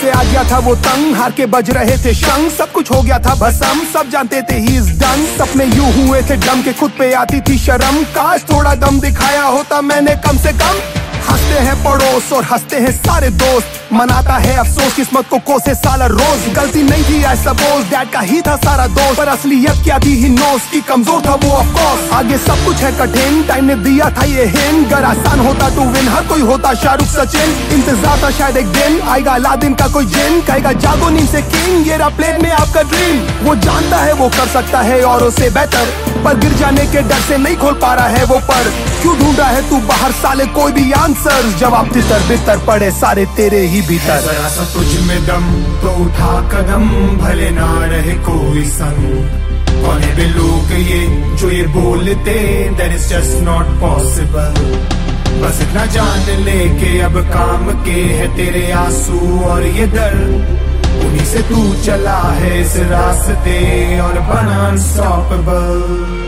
मुझसे आ गया था वो तंग। हार के बज रहे थे शंग सब कुछ हो गया था भसम। सब जानते थे ही इज़ डन सपने यू हुए थे, डम के खुद पे आती थी शर्म। काश थोड़ा दम दिखाया होता मैंने कम से कम। हँसते हैं पड़ोस और हँसते हैं सारे दोस्त। मनाता है अफसोस किस्मत को कोसे साला रोज। गलती नहीं थी आई सपोज़ डैड का ही था सारा दोस्त। पर असलियत क्या थी ही नोस की कमज़ोर था वो ऑफ़ कोर्स आगे सब कुछ है कठिन टाइम ने दिया था ये हिंट अगर आसान होता तो विन हर कोई होता शाहरुख सचिन। इंतज़ार था शायद एक दिन आएगा अलादीन का कोई जिन। कहेगा, जागो नींद से किंग ये प्लेट में आपका ड्रीम वो जानता है वो कर सकता है और उसे बेहतर पर गिर जाने के डर से नहीं खोल पा रहा है वो पर। क्यों ढूंढ रहा है तू बाहर साले? कोई भी आंसर जवाब तितर बितर पड़े सारे तेरे ही भीतर। तुझ में दम तो उठा कदम, भले ना रहे कोई संग कौन है लोग ये जो ये बोलते that is just not possible बस इतना जान ले के अब काम के है तेरे आँसू और ये दर्द उन्हीं से तू चला है इस रास्ते और बना अनस्टॉपेबल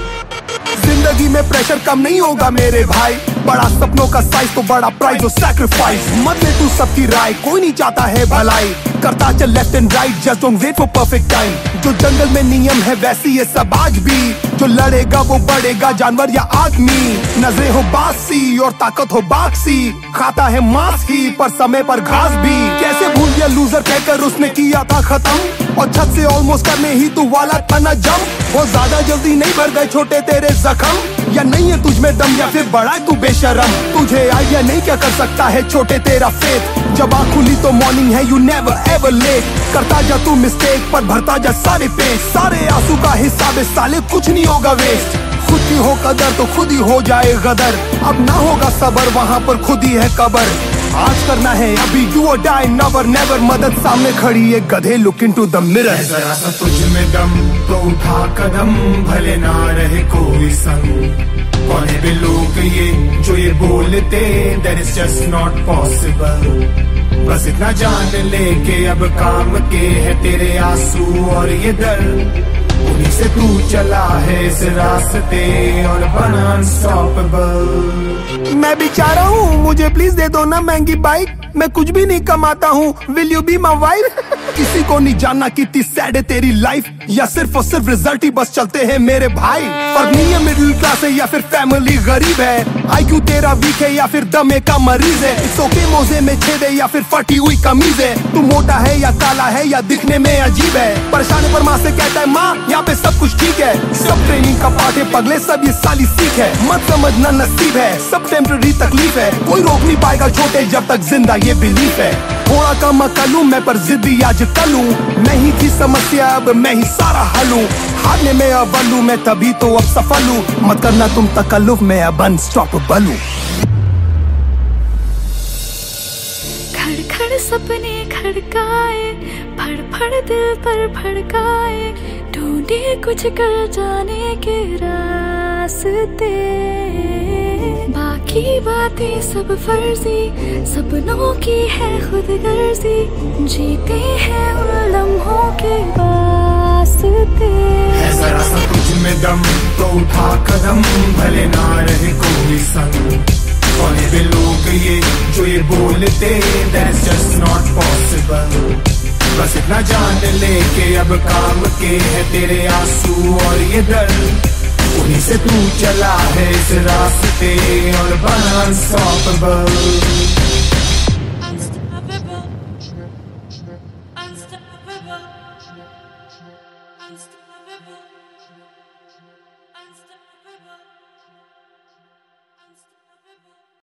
ज़िंदगी में प्रेशर कम नहीं होगा मेरे भाई। बड़ा सपनों का साइज़ तो बड़ा प्राइज और सैक्रिफाइस मत ले तू सबकी राय, कोई नहीं चाहता है भलाई। करता चल left and right just don't wait for perfect time जो जंगल में नियम है, वैसे ये सब आज भी। जो लड़ेगा, वो बढ़ेगा, जानवर या आदमी। नजरे हो बासी और ताकत हो बाक्सी खाता है मांस ही पर समय पर घास भी। कैसे भूल गया लूजर कहकर उसने किया था खत्म? और छत से ऑलमोस्ट करने ही तू वाला था ना जम वो ज़्यादा जल्दी नहीं भर गए छोटे तेरे जख्म। या नहीं है तुझ में दम, या फिर बड़ा है तू बेशरम। तुझे आइडिया नहीं क्या कर सकता है छोटे तेरा फेथ जब आँख खुली तो मॉर्निंग है यू नेवर एवर लेट करता जा तू मिस्टेक पर भरता जा सारे पेज सारे आँसू का हिसाब है साले कुछ नहीं होगा वेस्ट खुद की हो कदर तो खुद ही हो जाए गदर। अब ना होगा सबर, वहाँ पर खुद ही है कबर। आज करना है अभी यू डाई नेवर नेवर मदद सामने खड़ी है गधे look into the mirror जरा सा तुझ में दम तो उठा कदम, भले ना रहे कोई संग। कौन है लोग ये, जो ये बोलते that is just not possible बस इतना जान ले के अब काम के है तेरे आँसू और ये दर्द। चला है इस रास्ते और बना अनस्टॉपेबल मैं बेचारा हूँ, मुझे प्लीज़ दे दो ना महँगी बाइक मैं कुछ भी नहीं कमाता हूँ। Will you be my wife किसी को नहीं जानना कितनी सैड है तेरी लाइफ या सिर्फ़ और सिर्फ़ रिज़ल्ट ही बस चलते हैं मेरे भाई। पर नहीं है मिडिल क्लास है या फिर फैमिली गरीब है। आईक्यू तेरा वीक है या फिर दमे का मरीज़ है। इट्स ओके मोजे में छेद है या फिर फटी हुई कमीज है। तू मोटा है या काला है या दिखने में अजीब है। परेशान पर माँ से कहता है, माँ, यहाँ पे सब कुछ ठीक है। सब ट्रेनिंग का पार्ट है, पगले सब ये साली सीख है। मत समझना नसीब है, सब टेम्पररी तकलीफ़ है। कोई रोक नहीं पाएगा छोटे जब तक ज़िंदा ये बिलीफ है। थोड़ा कम कलू मैं, पर जिद्दी आज कलू मैं ही थी समस्या, अब मैं ही सारा हलू हारने में अव्वल हूँ मैं तभी तो अब सफल हूँ मत करना तुम तकल्लुफ, में अब अनस्टॉपेबल हूँ। खड़ खड़ सपने खड़काए फड़ फड़ दिल पर भड़काए। ढूंढे कुछ कर जाने के रास्ते। बाकी बातें सब फर्जी, सपनों की है खुद गर्जी। जीते हैं उन लम्हों के वास्ते। में दम तो उठा कदम, भले ना रहे कोई संग। है वे लोग ये, जो ये बोलते दैट्स जस्ट नॉट पॉसिबल बस इतना जान ले के अब काम के है तेरे आँसू और ये दर्द उन्हीं से तू चला है इस रास्ते और बना अनस्टॉपेबल Unstoppable.